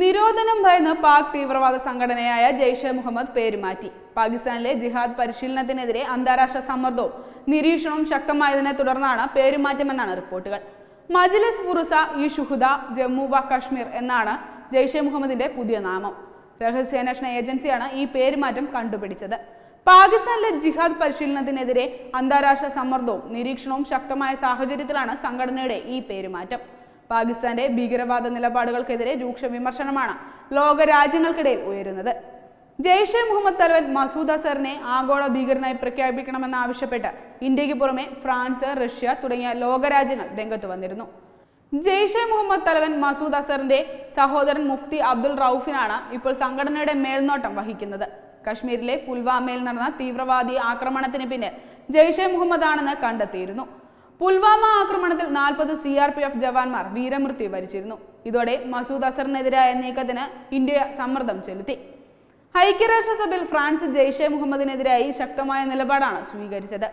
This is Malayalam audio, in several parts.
നിരോധനം ഭയന്ന് പാക് തീവ്രവാദ സംഘടനയായ ജെയ്ഷെ മുഹമ്മദ് പേരുമാറ്റി. പാകിസ്ഥാനിലെ ജിഹാദ് പരിശീലനത്തിനെതിരെ അന്താരാഷ്ട്ര സമ്മർദ്ദവും നിരീക്ഷണവും ശക്തമായതിനെ തുടർന്നാണ് പേരുമാറ്റമെന്നാണ് റിപ്പോർട്ടുകൾ. മജ്ലിസ് ഫുറുസ ഇ ഷുഹുദ ജമ്മു വ കശ്മീർ എന്നാണ് ജെയ്ഷെ മുഹമ്മദിന്റെ പുതിയ നാമം. രഹസ്യാന്വേഷണ ഏജൻസിയാണ് ഈ പേരുമാറ്റം കണ്ടുപിടിച്ചത്. പാകിസ്ഥാനിലെ ജിഹാദ് പരിശീലനത്തിനെതിരെ അന്താരാഷ്ട്ര സമ്മർദ്ദവും നിരീക്ഷണവും ശക്തമായ സാഹചര്യത്തിലാണ് സംഘടനയുടെ ഈ പേരുമാറ്റം. പാകിസ്ഥാന്റെ ഭീകരവാദ നിലപാടുകൾക്കെതിരെ രൂക്ഷ വിമർശനമാണ് ലോക രാജ്യങ്ങൾക്കിടയിൽ ഉയരുന്നത്. ജെയ്ഷെ മുഹമ്മദ് തലവൻ മസൂദ് അസറിനെ ആഗോള ഭീകരനായി പ്രഖ്യാപിക്കണമെന്നാവശ്യപ്പെട്ട് ഇന്ത്യയ്ക്ക് പുറമെ ഫ്രാൻസ് റഷ്യ തുടങ്ങിയ ലോകരാജ്യങ്ങൾ രംഗത്ത് വന്നിരുന്നു. ജെയ്ഷെ മുഹമ്മദ് തലവൻ മസൂദ് അസറിന്റെ സഹോദരൻ മുഫ്തി അബ്ദുൾ റൌഫിനാണ് ഇപ്പോൾ സംഘടനയുടെ മേൽനോട്ടം വഹിക്കുന്നത്. കശ്മീരിലെ പുൽവാമയിൽ നടന്ന തീവ്രവാദി ആക്രമണത്തിന് പിന്നിൽ ജെയ്ഷെ മുഹമ്മദ് ആണെന്ന് കണ്ടെത്തിയിരുന്നു. പുൽവാമ ആക്രമണത്തിൽ നാൽപ്പത് സി ആർ പി എഫ് ജവാന്മാർ വീരമൃത്യു വരിച്ചിരുന്നു. ഇതോടെ മസൂദ് അസറിനെതിരായ നീക്കത്തിന് ഇന്ത്യ സമ്മർദ്ദം ചെലുത്തി. ഐക്യരാഷ്ട്രസഭയിൽ ഫ്രാൻസ് ജെയ്ഷെ മുഹമ്മദിനെതിരായി ശക്തമായ നിലപാടാണ് സ്വീകരിച്ചത്.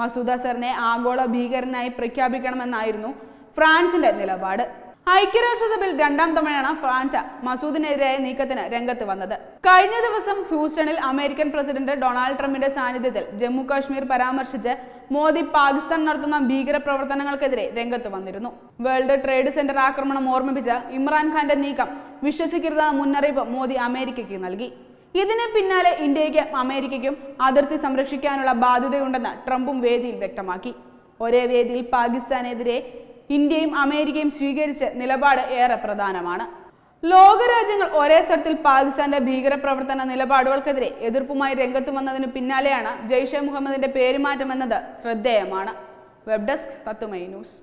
മസൂദ് അസറിനെ ആഗോള ഭീകരനായി പ്രഖ്യാപിക്കണമെന്നായിരുന്നു ഫ്രാൻസിന്റെ നിലപാട്. ഐക്യരാഷ്ട്രസഭയിൽ രണ്ടാം തവണയാണ് ഫ്രാൻസ് മസൂദിനെതിരായ നീക്കത്തിന് രംഗത്ത് വന്നത്. കഴിഞ്ഞ ദിവസം ഹ്യൂസ്റ്റണിൽ അമേരിക്കൻ പ്രസിഡന്റ് ഡൊണാൾഡ് ട്രംപിന്റെ സാന്നിധ്യത്തിൽ ജമ്മു കാശ്മീർ പരാമർശിച്ച് മോദി പാകിസ്ഥാൻ നടത്തുന്ന ഭീകര പ്രവർത്തനങ്ങൾക്കെതിരെ രംഗത്ത് വന്നിരുന്നു. വേൾഡ് ട്രേഡ് സെന്റർ ആക്രമണം ഓർമ്മിപ്പിച്ച ഇമ്രാൻഖാന്റെ നീക്കം വിശ്വസിക്കരുതെന്ന മുന്നറിയിപ്പ് മോദി അമേരിക്കയ്ക്ക് നൽകി. ഇതിന് പിന്നാലെ ഇന്ത്യയ്ക്കും അമേരിക്കയ്ക്കും അതിർത്തി സംരക്ഷിക്കാനുള്ള ബാധ്യതയുണ്ടെന്ന് ട്രംപും വേദിയിൽ വ്യക്തമാക്കി. ഒരേ വേദിയിൽ പാകിസ്ഥാനെതിരെ ഇന്ത്യയും അമേരിക്കയും സ്വീകരിച്ച നിലപാട് ഏറെ പ്രധാനമാണ്. ലോകരാജ്യങ്ങൾ ഒരേ സ്ഥലത്തിൽ പാകിസ്ഥാന്റെ ഭീകരപ്രവർത്തന നിലപാടുകൾക്കെതിരെ എതിർപ്പുമായി രംഗത്ത് വന്നതിന് പിന്നാലെയാണ് ജെയ്ഷെ മുഹമ്മദിന്റെ പേരുമാറ്റം എന്നത് ശ്രദ്ധേയമാണ്. വെബ് ഡെസ്ക് പത്തുമൈ ന്യൂസ്.